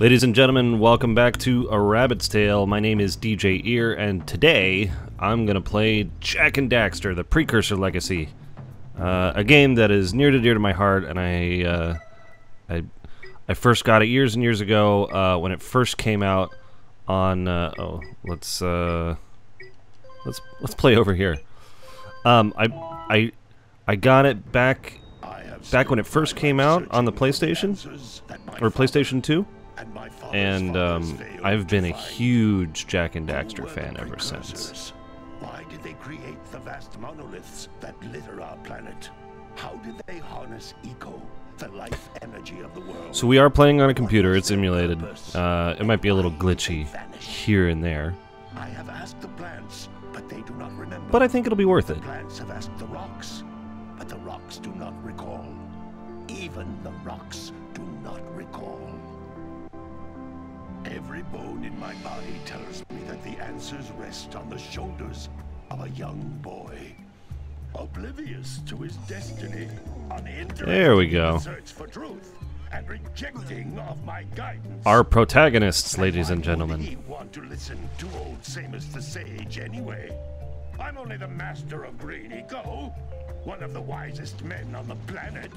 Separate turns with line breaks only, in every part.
Ladies and gentlemen, welcome back to A Rabbit's Tale. My name is DJ Ear, and today I'm going to play Jak and Daxter, the Precursor Legacy. Uh, a game that is near to dear to my heart, and I, uh, I, I first got it years and years ago uh, when it first came out on. Uh, oh, let's uh, let's let's play over here. Um, I I I got it back back when it first came out on the PlayStation or PlayStation 2 and um, I've been a huge Jak and Daxter fan ever since.
Why did they create the vast monoliths that litter our planet? How did they harness eco, the life energy of the world?
So we are playing on a computer. It's emulated. Uh, it might be a little glitchy here and there.
I have asked the plants, but they do not remember.
But I think it'll be worth it.
Plants have asked the rocks, but the rocks do not recall. Even the rocks do not recall. Every bone in my body tells me that the answers rest on the shoulders of a young boy. Oblivious to his destiny,
there we go.
search for truth, and rejecting of my guidance.
Our protagonists, ladies and gentlemen.
To listen to old Samos the Sage anyway. I'm only the master of Green Eco, one of the wisest men on the planet.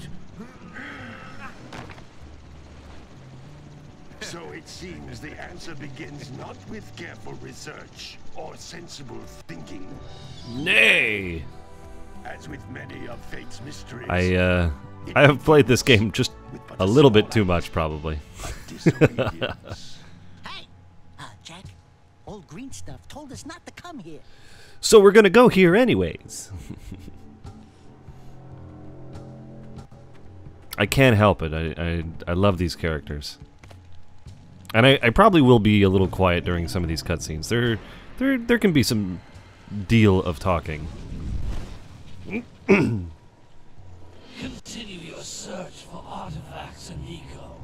So it seems the answer begins not with careful research or sensible thinking.
Nay.
As with many of fate's mysteries.
I uh I have played this game just a little bit too much probably.
hey, uh, Jak, old green stuff told us not to come here.
So we're gonna go here anyways. I can't help it. I, I I love these characters. And I, I probably will be a little quiet during some of these cutscenes. There, there, there can be some deal of talking.
Continue your search for artifacts in Eco.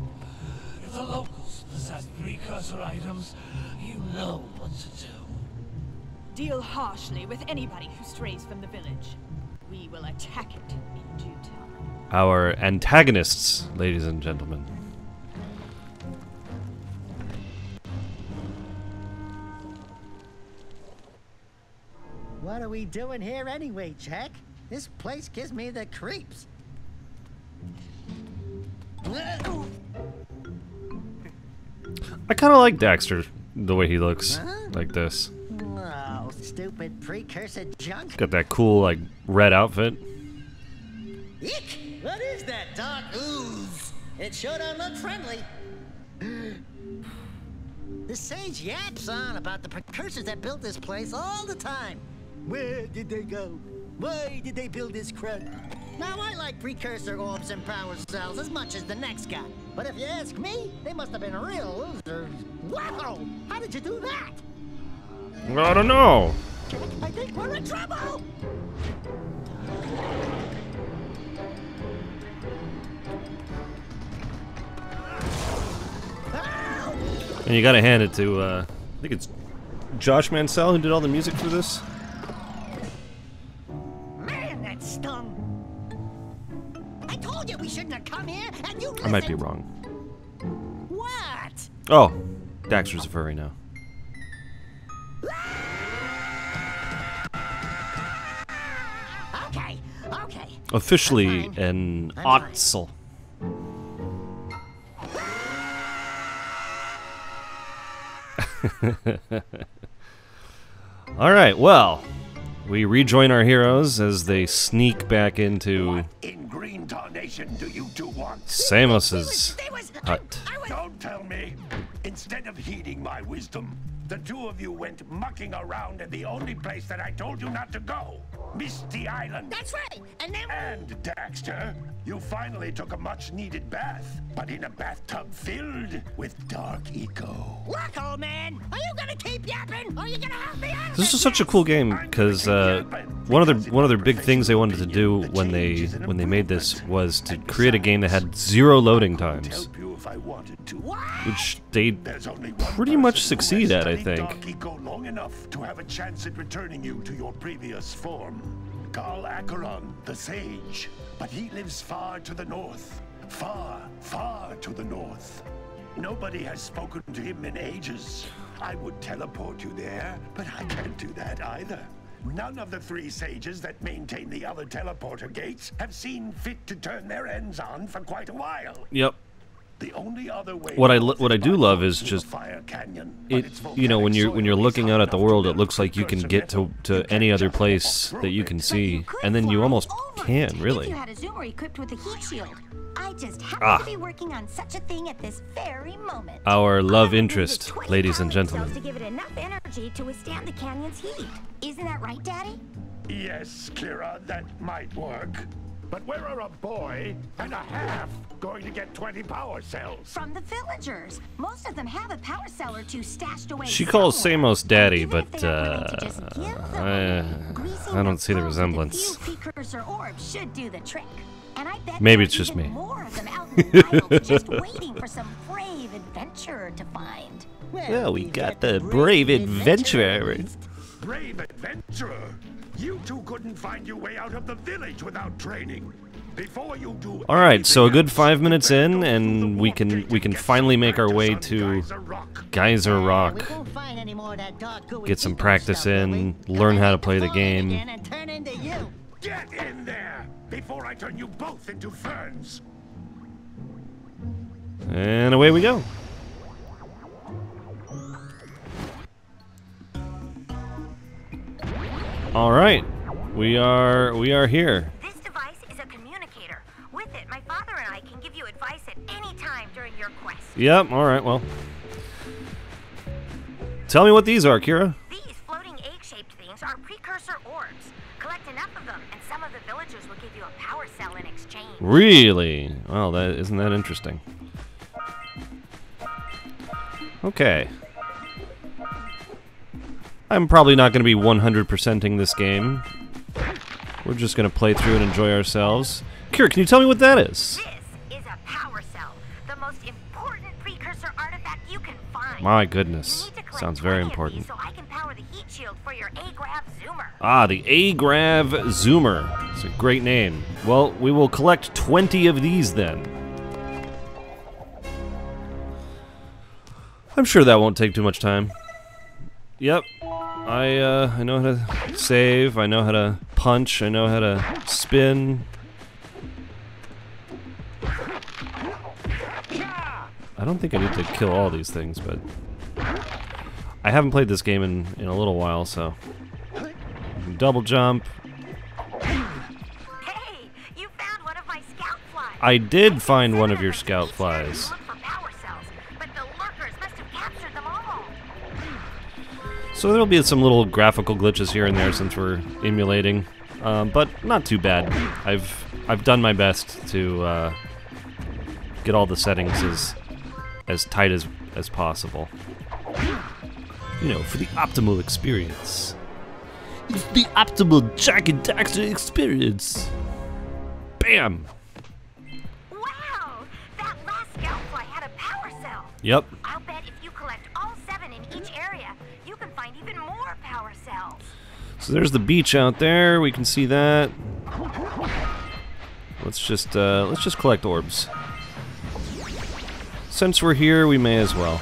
If the locals possess precursor items, you know what to do.
Deal harshly with anybody who strays from the village. We will attack it in due time.
Our antagonists, ladies and gentlemen.
What are we doing here anyway, Jak? This place gives me the creeps.
I kind of like Daxter, the way he looks,
Huh?
like this.
Oh, stupid precursor junk.
Got that cool, like, red outfit.
Eek! What is that dark ooze? It sure don't look friendly. The sage yaps on about the precursors that built this place all the time. Where did they go? Why did they build this crud? Now, I like precursor orbs and power cells as much as the next guy. But if you ask me, they must have been real losers. Wow! How did you do that?
I don't know.
I think we're in trouble!
And you gotta hand it to, uh, I think it's Josh Mancell who did all the music for this.
Told you we shouldn't have come here, and you
I might be wrong.
What?
Oh, Daxter's a furry now.
Okay, okay.
Officially an. Ottsel. All right, well, we rejoin our heroes as they sneak back into
in Green Tarnation do you two want?
Samos's
They was-
hut.
Don't tell me. Instead of heeding my wisdom, the two of you went mucking around in the only place that I told you not to go. Misty Island.
That's right. And then
And Daxter, you finally took a much needed bath, but in a bathtub filled with dark eco.
look, old man. Are you gonna keep yapping? Or are you gonna help me out?
This is such a cool game because uh, one of their one of their big things they wanted to do when they when they made this was to create a game that had zero loading times,
Help you if I wanted to.
which they
There's only one
pretty much succeed at, I think.
Long enough to have a chance at returning you to your previous form. Gol Acheron, the Sage. But he lives far to the north. Far, far to the north. Nobody has spoken to him in ages. I would teleport you there, but I can't do that either. None of the three sages that maintain the other teleporter gates have seen fit to turn their ends on for quite a while.
Yep.
The only other way
What I what I do love is just It, you know, when you're when you're looking out at the world, it looks like you can get to to any other place that you can see, and then you almost can really.
If you had a zoomer equipped with a heat shield. I just happen
Ah.
to be working on such a thing at this very moment.
Our love
I need is
interest, ladies and gentlemen.
To give it enough energy to withstand the canyon's heat. Isn't that right, Daddy?
Yes, Keira, that might work. But where are a boy and a half going to get 20 power cells?
From the villagers. Most of them have a power cell or two stashed away.
She calls
somewhere.
Samos daddy,
Even
but
they aren't willing to
uh,
just give them
I, I don't see the
clothes with a
resemblance.
few precursor orbs should do the trick. And I bet
Maybe it's just me.
More of them out in the wild, just waiting for some brave adventurer to find.
Well, we
we've
got
the
the brave adventurer.
at least.
Brave adventurer! You two couldn't find your way out of the village without training. Before you do
All right, so a good five minutes in, and we can we can finally make our way to
Geyser Rock.
Geyser Rock.
we won't find any more of that dark gooey
Get some practice in, learn how to play the game.
again and turn into you.
Get in there before I turn you both into ferns.
And away we go. All right, we are we are here.
This device is a communicator. With it, my father and I can give you advice at any time during your quest.
Yep. All right. Well, tell me what these are, Keira.
These floating egg-shaped things are precursor orbs. Collect enough of them, and some of the villagers will give you a power cell in exchange.
Really? Well, that isn't that interesting. Okay. I'm probably not going to be 100%ing this game. We're just going to play through and enjoy ourselves. Keira, can you tell me what that is?
This is a power cell, the most important precursor artifact you can find.
My goodness.
need to collect
Sounds very
20
important.
So I can power the heat shield for your A-Grav Zoomer.
Ah, the A-Grav Zoomer. It's a great name. Well, we will collect 20 of these then. I'm sure that won't take too much time. Yep. I uh, I know how to save, I know how to punch, I know how to spin. I don't think I need to kill all these things, but I haven't played this game in, in a little while, so double jump.
Hey, you found one of my scout flies.
I did find one of your scout flies. So there'll be some little graphical glitches here and there since we're emulating, um, but not too bad. I've I've done my best to uh, get all the settings as as tight as as possible. You know, for the optimal experience. It's the optimal Jak and Daxter experience. Bam.
Wow, that last scout fly had a power cell.
Yep. So there's the beach out there. We can see that. Let's just uh, let's just collect orbs. Since we're here, we may as well.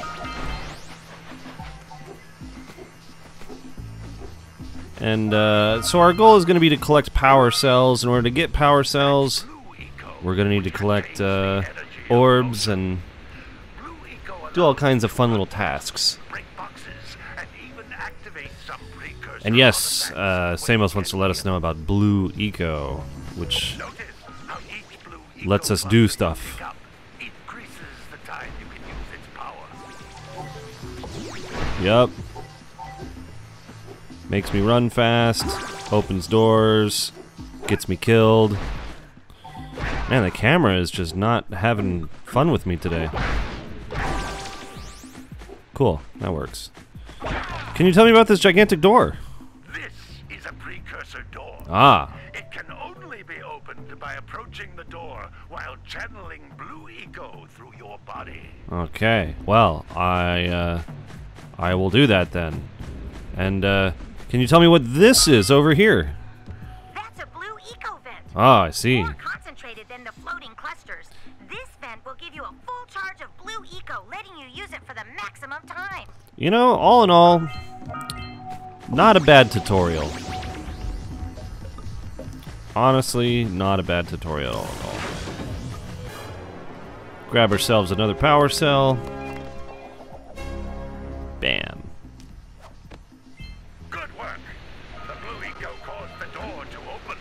And uh, so our goal is going to be to collect power cells. In order to get power cells, we're going to need to collect uh, orbs and do all kinds of fun little tasks.
And
yes, uh, Samos wants to let us know about Blue Eco, which lets us do stuff. Yep. Makes me run fast, opens doors, gets me killed. Man, the camera is just not having fun with me today. Cool, that works. Can you tell me about this gigantic door? Ah,
It can only be opened by approaching the door while channeling blue eco through your body.
okay. Well, I uh, I will do that then. And uh, can you tell me what this is over here?
That's a blue eco vent.
Ah, I see.
More concentrated than than the floating clusters. This vent will give you a full charge of blue eco, letting you use it for the maximum time.
You know, all in all, not a bad tutorial. Honestly, not a bad tutorial at all. Grab ourselves another power cell. Bam.
Good work. The blue eco caused the door to open.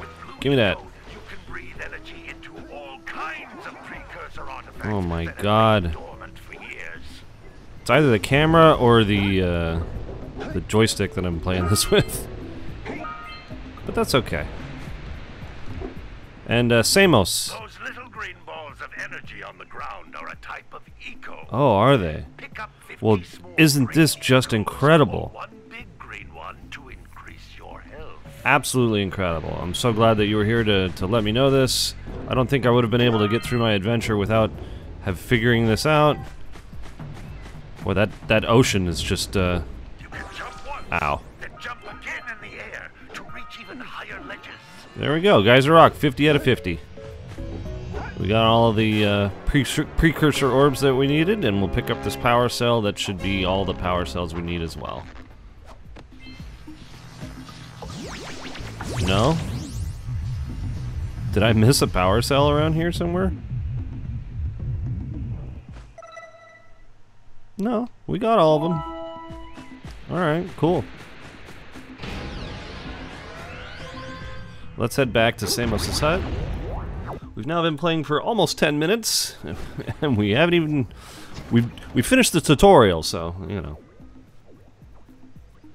With blue
Give me that.
eco, you can breathe energy into all kinds of precursor artifacts.
Oh my
that have been
God.
dormant for years.
It's either the camera or the uh, the joystick that I'm playing this with. But that's okay. And uh, Samos.
Those little green balls of energy on the ground are a type of eco.
Oh, are they?
Pick up 50
Well, isn't this just incredible?
One big green one to increase your health.
Absolutely incredible. I'm so glad that you were here to, to let me know this. I don't think I would have been able to get through my adventure without have figuring this out. Boy, that, that ocean is just, uh,
You can jump once,
ow. There we go. Geyser Rock, 50 out of 50. We got all the uh, pre- precursor orbs that we needed, and we'll pick up this power cell. That should be all the power cells we need as well. No? Did I miss a power cell around here somewhere? No, we got all of them. Alright, cool. Let's head back to Samos's hut. We've now been playing for almost 10 minutes, and we haven't even... We've, we finished the tutorial, so, you know.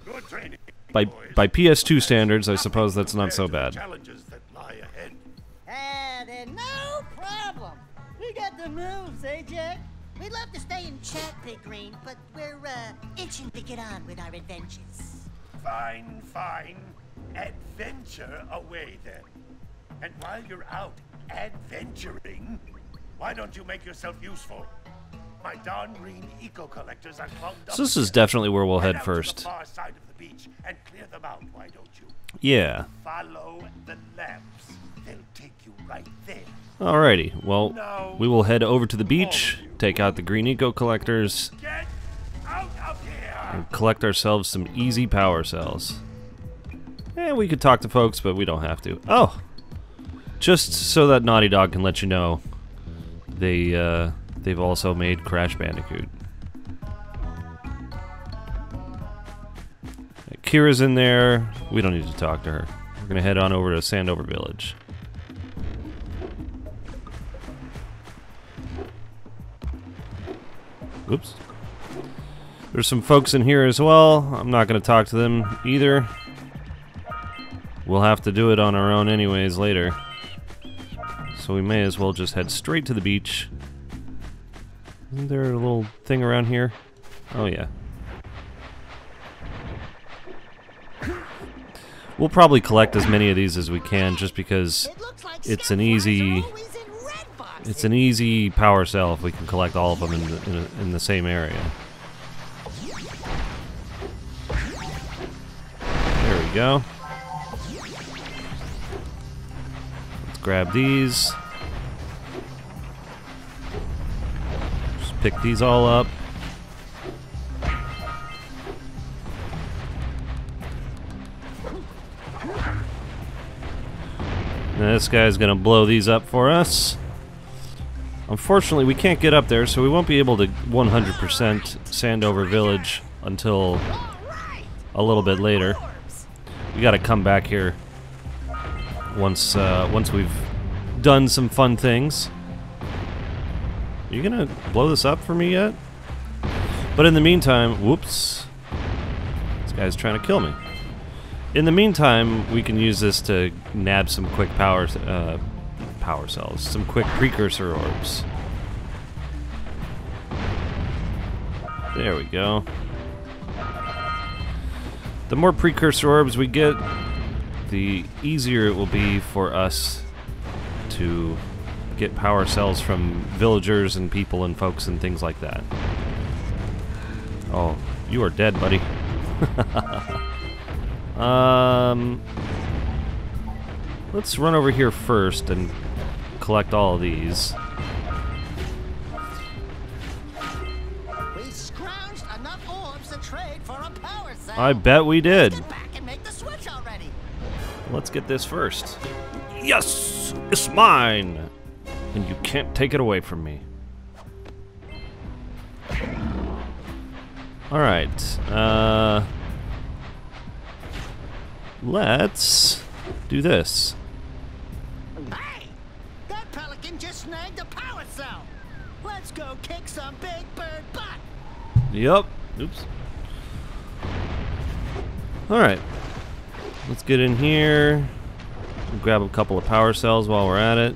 Good training.
By, by PS2 standards, I suppose that's not so
Compared to the
bad.
That lie ahead.
Ah, then no problem. We got the moves, eh, Jak?
We'd love to stay and chat, Big Green, but we're, uh, itching to get on with our adventures.
Fine, fine. Adventure away then. And while you're out adventuring, why don't you make yourself useful? My darn green eco collectors are clumped up.
So this is definitely where we'll head
to
first.
the far side of the beach and clear them out, why don't you?
Yeah.
Follow the lamps. They'll take you right there.
Alrighty, well, we will head over to the beach, take out the green eco collectors,
Get out of here!
and collect ourselves some easy power cells. Eh, we could talk to folks, but we don't have to. Oh! Just so that Naughty Dog can let you know, they, uh, they've also made Crash Bandicoot. Keira's in there. We don't need to talk to her. We're gonna head on over to Sandover Village. Oops. There's some folks in here as well. I'm not to talk to them either. We'll have to do it on our own anyways later. So we may as well just head straight to the beach. Isn't there a little thing around here? Oh yeah. We'll probably collect as many of these as we can just because
It looks like
it's an
scout flies are
easy
always in red boxes.
it's an easy power cell if we can collect all of them in the, in, a, in the same area. There we go. Grab these. Just pick these all up. Now this guy's gonna blow these up for us. Unfortunately, we can't get up there, so we won't be able to 100% Sandover Village until a little bit later. We gotta come back here once uh, once we've done some fun things. Are you gonna blow this up for me yet? But in the meantime, whoops. This guy's trying to kill me. In the meantime, we can use this to nab some quick power uh, power cells, some quick precursor orbs. There we go. The more precursor orbs we get, the easier it will be for us to get power cells from villagers and people and folks and things like that. Oh, you are dead, buddy. um, let's run over here first and collect all of these.
We scrounged enough orbs to trade for a power cell.
I bet we did. Let's get this first. Yes! It's mine! And you can't take it away from me. Alright. Uh, let's do this.
Hey! That pelican just snagged a power cell. Let's go kick some big bird butt.
Yep. Oops. Alright. Let's get in here. Grab a couple of power cells while we're at it.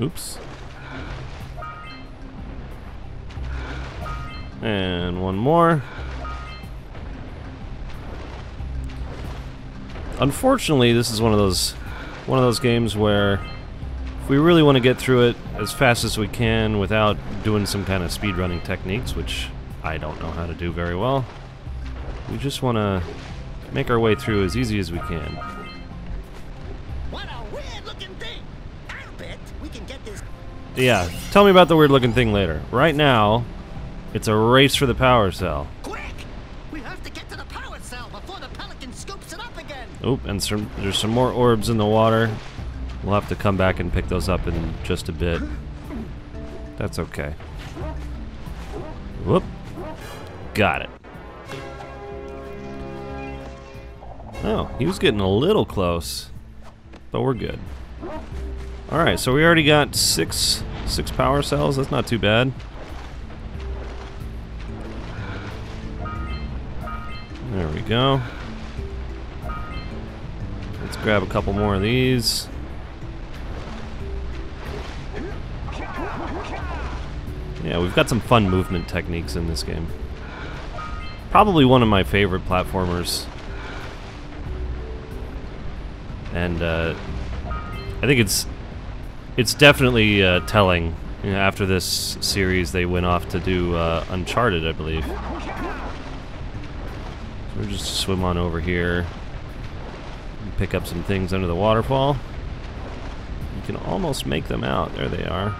Oops. And one more. Unfortunately, this is one of those one of those games where if we really want to get through it as fast as we can without doing some kind of speedrunning techniques, which I don't know how to do very well, we just want to make our way through as easy as we can.
What a weird looking thing! I'll bet we can get this
Yeah, tell me about the weird looking thing later. Right now, it's a race for the power cell.
quick! We have to get to the power cell before the pelican scoops it up again.
Oop, and some, there's some more orbs in the water. We'll have to come back and pick those up in just a bit. That's okay. Whoop. Got it. Oh, he was getting a little close, but we're good. All right, so we already got six six power cells. That's not too bad. There we go. Let's grab a couple more of these. Yeah, we've got some fun movement techniques in this game. Probably one of my favorite platformers. And uh, I think it's it's definitely uh, telling. You know, after this series, they went off to do uh, Uncharted, I believe. So we'll just swim on over here and pick up some things under the waterfall. You can almost make them out. There they are.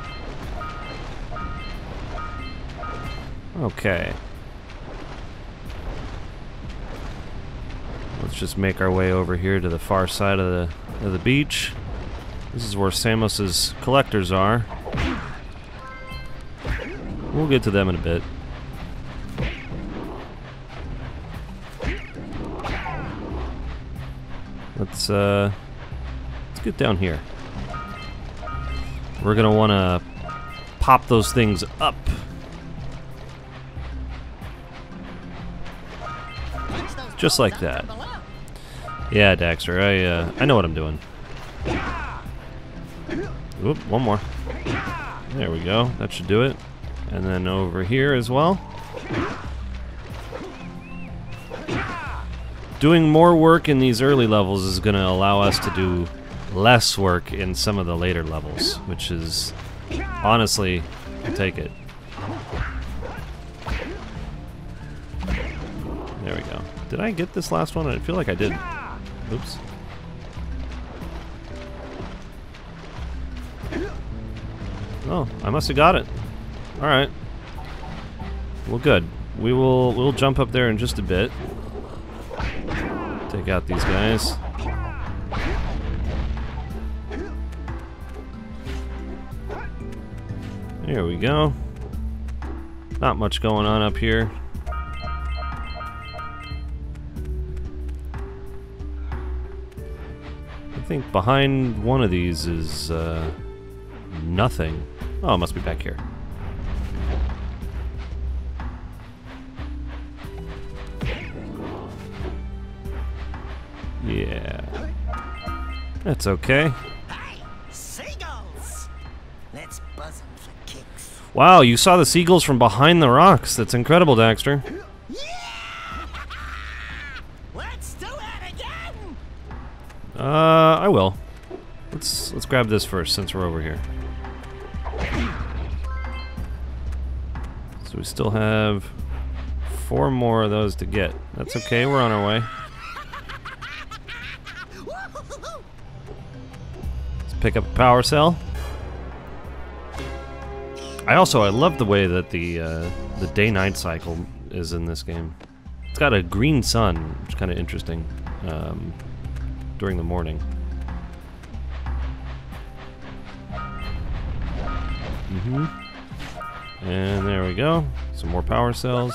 Okay. Let's just make our way over here to the far side of the of the beach. This is where Samos's collectors are. We'll get to them in a bit. Let's uh let's get down here. We're gonna wanna pop those things up. Just like that. Yeah, Daxter, I uh, I know what I'm doing. Oop, one more. There we go. That should do it. And then over here as well. Doing more work in these early levels is going to allow us to do less work in some of the later levels, which is honestly, I'll take it. There we go. Did I get this last one? I feel like I did. Oops. Oh, I must have got it. All right. Well, good. We will we'll jump up there in just a bit. Take out these guys. There we go. Not much going on up here. Think behind one of these is uh, nothing. Oh, it must be back here. Yeah. That's okay.
Hey, seagulls! Let's buzz 'em for kicks.
Wow, you saw the seagulls from behind the rocks. That's incredible, Daxter. Uh, I will. Let's let's grab this first since we're over here. So we still have four more of those to get. That's okay. We're on our way. Let's pick up a power cell. I also I love the way that the uh, the day-night cycle is in this game. It's got a green sun, which is kind of interesting um, during the morning. hmm And there we go. Some more power cells.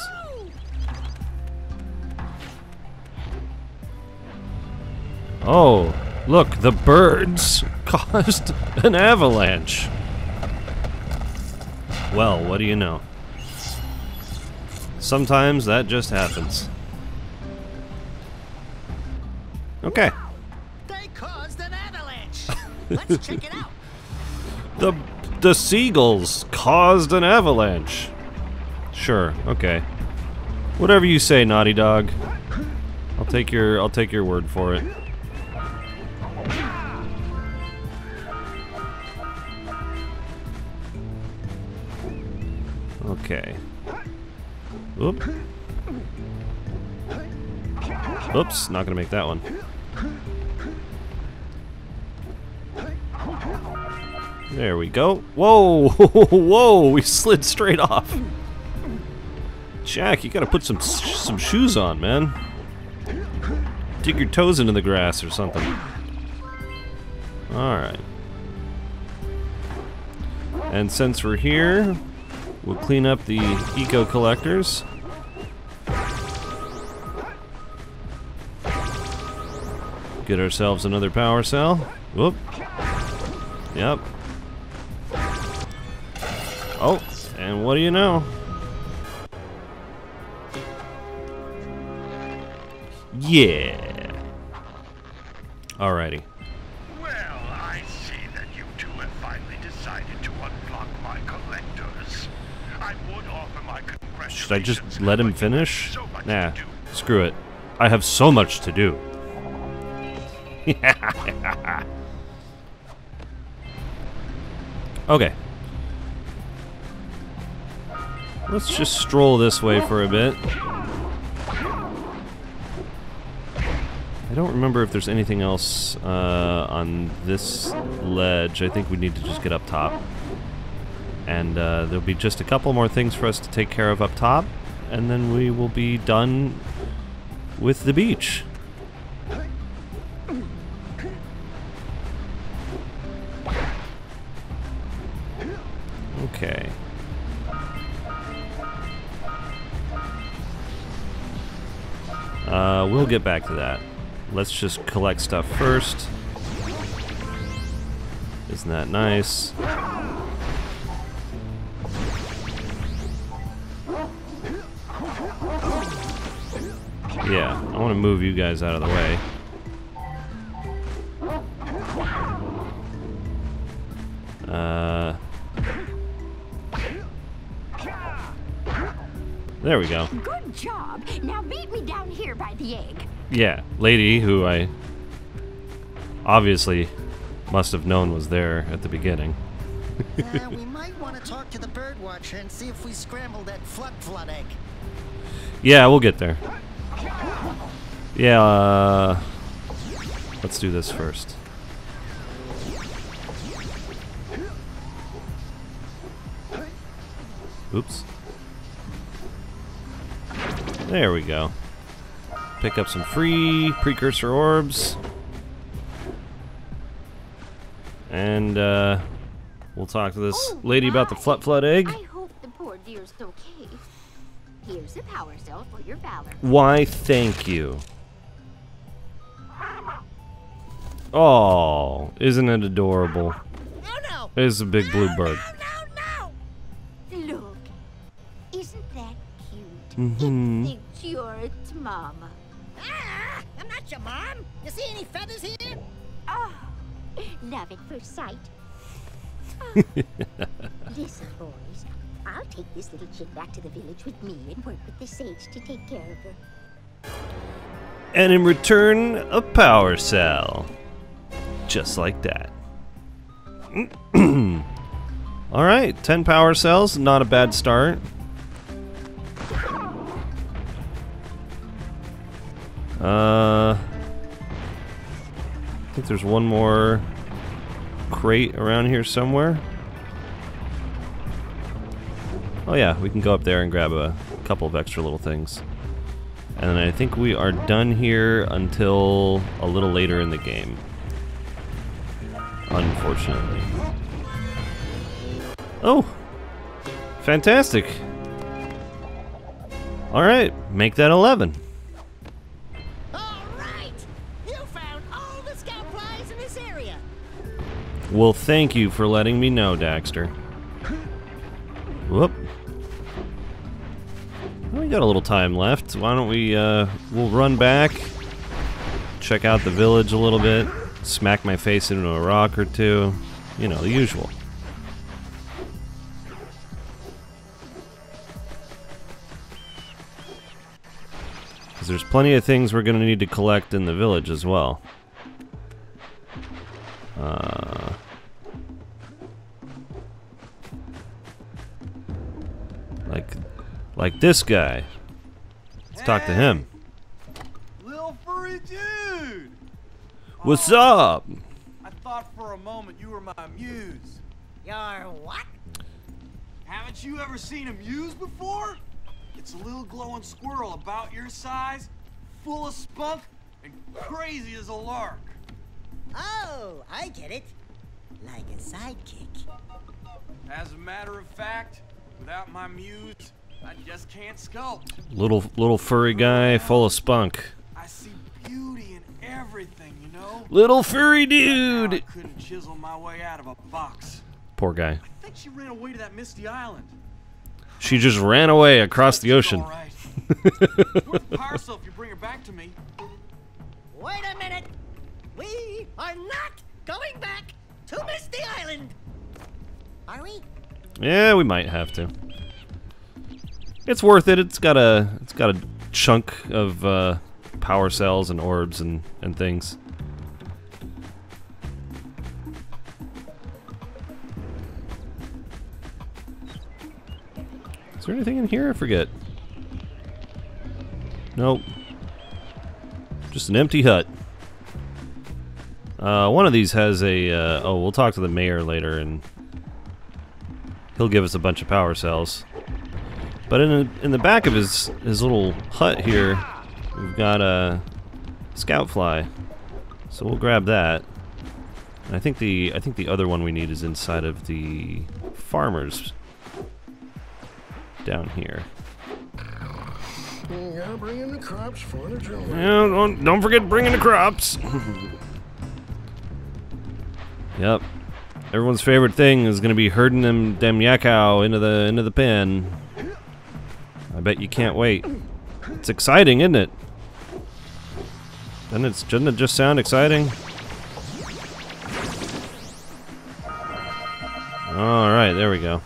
Oh, look, the birds caused an avalanche. Well, what do you know? Sometimes that just happens. Okay.
Let's check it out.
The the seagulls caused an avalanche. Sure, okay. Whatever you say, Naughty Dog. I'll take your I'll take your word for it. Okay. Oop. Oops, not gonna make that one. There we go. Whoa, whoa, we slid straight off. Jak, you gotta put some some shoes on, man. Dig your toes into the grass or something. Alright. And since we're here, we'll clean up the eco collectors. Get ourselves another power cell. Whoop. Yep. Oh, and what do you know? Yeah. Alrighty.
Well, I see that you two have finally decided to unblock my collectors. I would offer my congratulations.
Should I just let him
but you have
finish?
so
Nah, screw it. I have so much to do. okay. Let's just stroll this way for a bit. I don't remember if there's anything else uh, on this ledge. I think we need to just get up top. And uh, there'll be just a couple more things for us to take care of up top, and then we will be done with the beach. We'll get back to that. Let's just collect stuff first. Isn't that nice? Yeah, I want to move you guys out of the way. Uh, there we go.
Good job. The egg.
Yeah, lady who I obviously must have known was there at the beginning.
Uh, we might want to talk to the bird watcher and see if we scramble that Flut Flut egg.
Yeah, we'll get there. Yeah, uh, let's do this first. Oops. There we go. Pick up some free precursor orbs. And, uh, we'll talk to this
Oh,
lady about the. Flut Flood egg.
I hope the poor okay. Here's a power cell for your valor.
Why, thank you. Oh, isn't it adorable?
Oh no!
It's a big blue bird.
No, no, no!
Look, isn't that cute?
Mhm.
It thinks you're its mama.
Ah, your mom. You see any feathers here?
Oh, love at first sight. Listen, boys, I'll take this little chick back to the village with me and work with the sage to take care of her.
And in return, a power cell. Just like that. Alright, 10 power cells, not a bad start. Uh. I think there's one more crate around here somewhere. Oh yeah, we can go up there and grab a couple of extra little things. And then I think we are done here until a little later in the game. Unfortunately. Oh! Fantastic! Alright, make that 11. Well, thank you for letting me know, Daxter. Whoop. We got a little time left. Why don't we, uh, we'll run back, check out the village a little bit, smack my face into a rock or two. You know, the usual. Because there's plenty of things we're going to need to collect in the village as well. Uh, like this guy. Let's talk to him.
Little furry dude!
What's oh, up?
I thought for a moment you were my muse.
Your what?
Haven't you ever seen a muse before? It's a little glowing squirrel about your size, full of spunk, and crazy as a lark.
Oh, I get it. Like a sidekick.
As a matter of fact, without my muse, I just can't sculpt.
Little little furry guy full of spunk.
I see beauty in everything, you know?
Little furry
Right I
dude.
couldn't chisel my way out of a box.
Poor guy.
I think she ran away to that misty island.
She just ran away across the ocean.
all right. Worth the power if you bring her back to me.
Wait a minute. We are not going back to Misty Island. Are we?
Yeah, we might have to. It's worth it. It's got a it's got a chunk of uh, power cells and orbs and and things. Is there anything in here? I forget. Nope. Just an empty hut. Uh, one of these has a. Uh, oh, we'll talk to the mayor later, and he'll give us a bunch of power cells. But in the, in the back of his his little hut here, we've got a scout fly. So we'll grab that. And I think the I think the other one we need is inside of the farmers down here.
You gotta bring in the crops for the drilling.
Yeah, don't, don't forget bringing the crops. yep. Everyone's favorite thing is gonna be herding them them yakows into the into the pen. Bet you can't wait. It's exciting, isn't it? Doesn't it, doesn't it just sound exciting? Alright, there we go.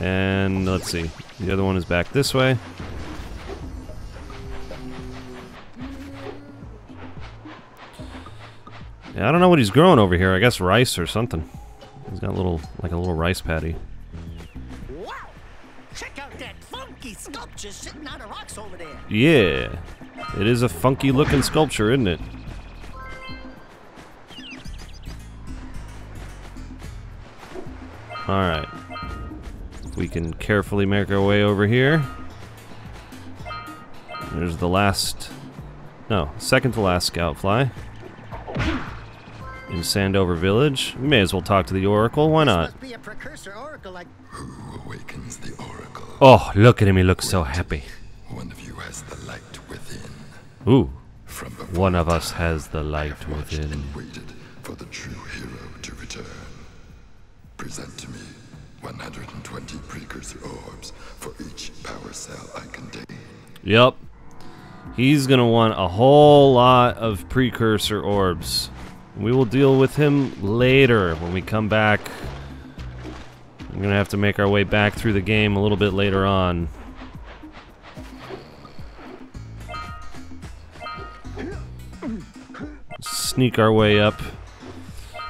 And let's see. The other one is back this way. Yeah, I don't know what he's growing over here. I guess rice or something. He's got a little, like a little rice patty.
Funky sculpture sitting on the rocks over there.
Yeah, it is a funky looking sculpture, isn't it? Alright. We can carefully make our way over here. There's the last... No, second to last scout fly. In Sandover Village. We may as well talk to the Oracle, why not?
Must be a precursor oracle like
Who awakens the oracle?
Oh, look at him, he looks so happy.
One of you has the light within.
Ooh,
From before
one of us has the light within.
and waited for the true hero to return. Present to me 120 precursor orbs for each power cell I contain.
Yep. He's gonna want a whole lot of precursor orbs. We will deal with him later when we come back. Gonna have to make our way back through the game a little bit later on. Sneak our way up.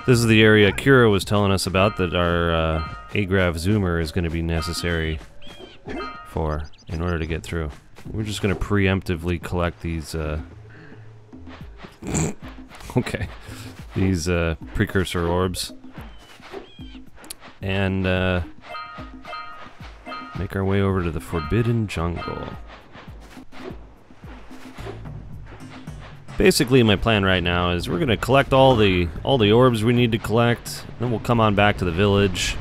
This is the area Keira was telling us about that our uh, Agrav Zoomer is to be necessary for in order to get through. We're just to preemptively collect these uh, okay. These uh, precursor orbs. And uh, make our way over to the Forbidden Jungle. Basically, my plan right now is we're gonna collect all the all the orbs we need to collect. Then we'll come on back to the village,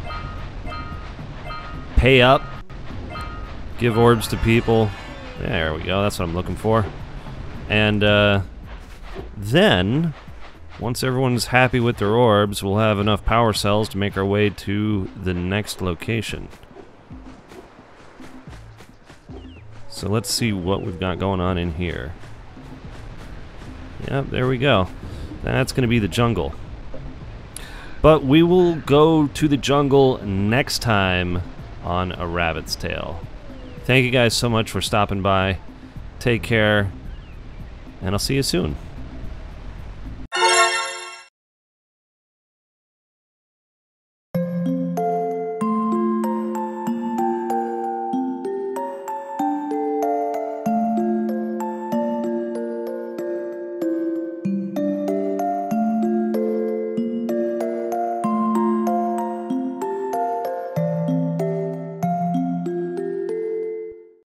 pay up, give orbs to people. There we go. That's what I'm looking for. And uh, then, once everyone's happy with their orbs, we'll have enough power cells to make our way to the next location. So let's see what we've got going on in here. Yep, there we go. That's going to be the jungle. But we will go to the jungle next time on A Rabbit's Tale. Thank you guys so much for stopping by. Take care, and I'll see you soon.